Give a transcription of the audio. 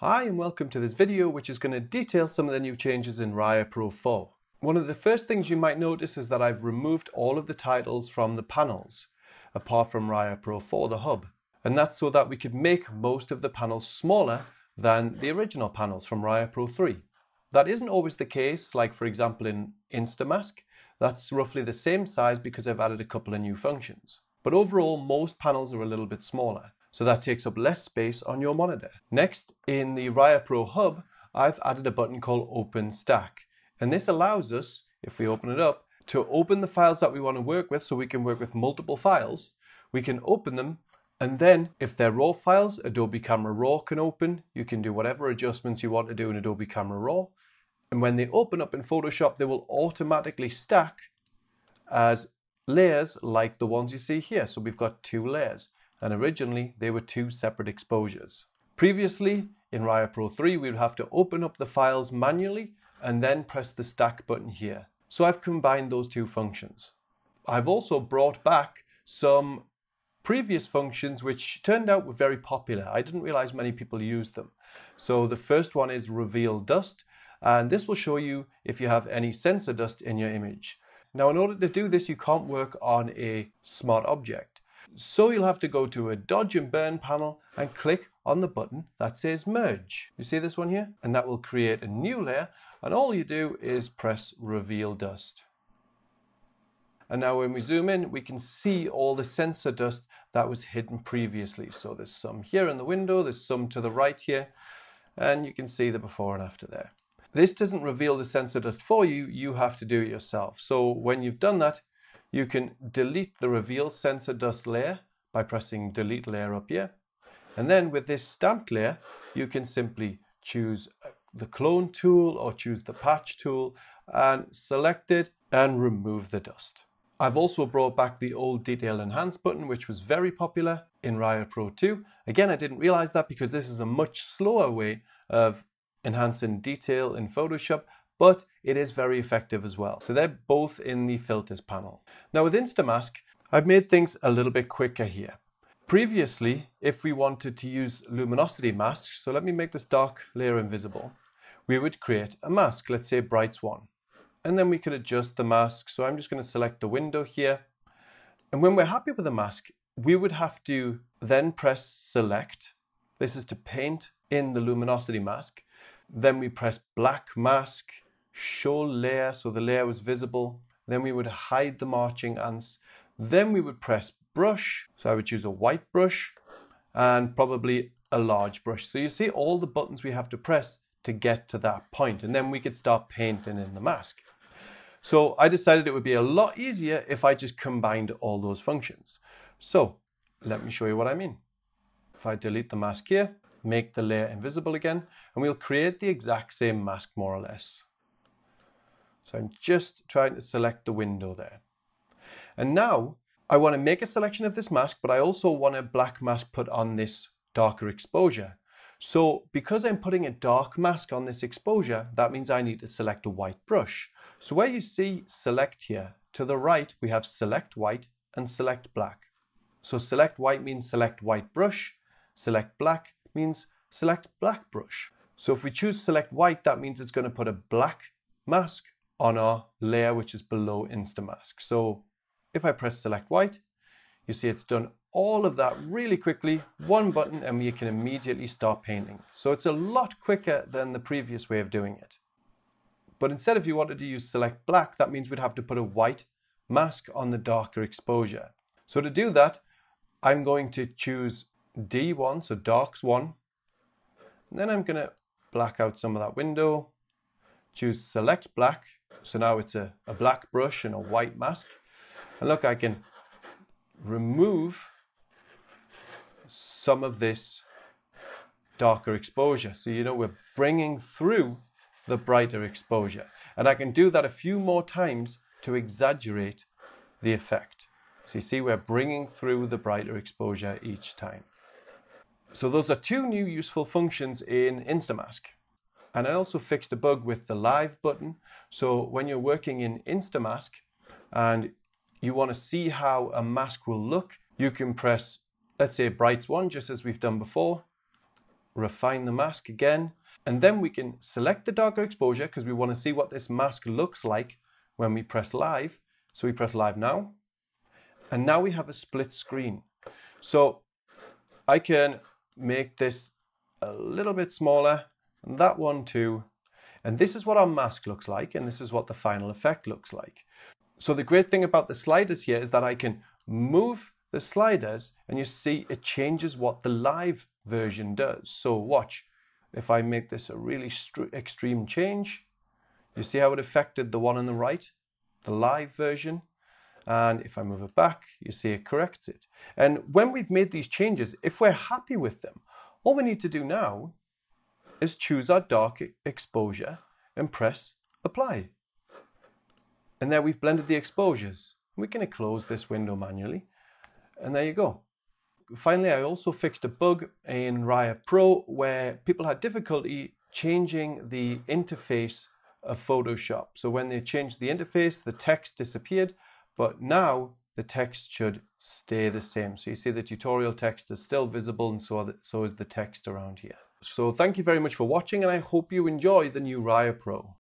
Hi and welcome to this video which is going to detail some of the new changes in Raya Pro 4. One of the first things you might notice is that I've removed all of the titles from the panels, apart from Raya Pro 4, the hub. And that's so that we could make most of the panels smaller than the original panels from Raya Pro 3. That isn't always the case, like for example in Instamask, that's roughly the same size because I've added a couple of new functions. But overall, most panels are a little bit smaller so that takes up less space on your monitor. Next, in the Raya Pro Hub, I've added a button called Open Stack. And this allows us, if we open it up, to open the files that we want to work with so we can work with multiple files. We can open them and then if they're RAW files, Adobe Camera Raw can open. You can do whatever adjustments you want to do in Adobe Camera Raw. And when they open up in Photoshop, they will automatically stack as layers like the ones you see here. So we've got two layers and originally they were two separate exposures. Previously, in Raya Pro 3, we would have to open up the files manually and then press the stack button here. So I've combined those two functions. I've also brought back some previous functions which turned out were very popular. I didn't realize many people used them. So the first one is reveal dust, and this will show you if you have any sensor dust in your image. Now in order to do this, you can't work on a smart object. So you'll have to go to a dodge and burn panel and click on the button that says merge. You see this one here? And that will create a new layer and all you do is press reveal dust. And now when we zoom in, we can see all the sensor dust that was hidden previously. So there's some here in the window, there's some to the right here, and you can see the before and after there. This doesn't reveal the sensor dust for you, you have to do it yourself. So when you've done that, you can delete the reveal sensor dust layer by pressing delete layer up here. And then with this stamped layer, you can simply choose uh, the clone tool or choose the patch tool and select it and remove the dust. I've also brought back the old detail enhance button, which was very popular in Raya Pro 2. Again, I didn't realize that because this is a much slower way of enhancing detail in Photoshop, but it is very effective as well. So they're both in the filters panel. Now with Instamask, I've made things a little bit quicker here. Previously, if we wanted to use luminosity masks, so let me make this dark layer invisible, we would create a mask, let's say Brights 1. And then we could adjust the mask. So I'm just going to select the window here. And when we're happy with the mask, we would have to then press select. This is to paint in the luminosity mask. Then we press black mask show layer so the layer was visible. Then we would hide the marching ants. Then we would press brush. So I would choose a white brush and probably a large brush. So you see all the buttons we have to press to get to that point and then we could start painting in the mask. So I decided it would be a lot easier if I just combined all those functions. So let me show you what I mean. If I delete the mask here, make the layer invisible again, and we'll create the exact same mask more or less. So I'm just trying to select the window there. And now I want to make a selection of this mask, but I also want a black mask put on this darker exposure. So because I'm putting a dark mask on this exposure, that means I need to select a white brush. So where you see select here, to the right, we have select white and select black. So select white means select white brush. Select black means select black brush. So if we choose select white, that means it's going to put a black mask on our layer which is below Instamask. So if I press select white, you see it's done all of that really quickly, one button and we can immediately start painting. So it's a lot quicker than the previous way of doing it. But instead if you wanted to use select black, that means we'd have to put a white mask on the darker exposure. So to do that, I'm going to choose D1, so darks 1. And then I'm going to black out some of that window, choose select black, so now it's a, a black brush and a white mask. And look, I can remove some of this darker exposure. So, you know, we're bringing through the brighter exposure. And I can do that a few more times to exaggerate the effect. So you see, we're bringing through the brighter exposure each time. So those are two new useful functions in Instamask. And I also fixed a bug with the live button. So when you're working in Instamask and you want to see how a mask will look, you can press, let's say Brights 1, just as we've done before. refine the mask again, and then we can select the darker exposure because we want to see what this mask looks like when we press live. So we press live now, and now we have a split screen. So I can make this a little bit smaller, and that one too. And this is what our mask looks like, and this is what the final effect looks like. So the great thing about the sliders here is that I can move the sliders and you see it changes what the live version does. So watch, if I make this a really extreme change, you see how it affected the one on the right, the live version. And if I move it back, you see it corrects it. And when we've made these changes, if we're happy with them, all we need to do now is choose our dark exposure and press apply. And there we've blended the exposures. We can close this window manually. And there you go. Finally, I also fixed a bug in Raya Pro where people had difficulty changing the interface of Photoshop. So when they changed the interface, the text disappeared, but now the text should stay the same. So you see the tutorial text is still visible and so, so is the text around here. So thank you very much for watching and I hope you enjoy the new Raya Pro.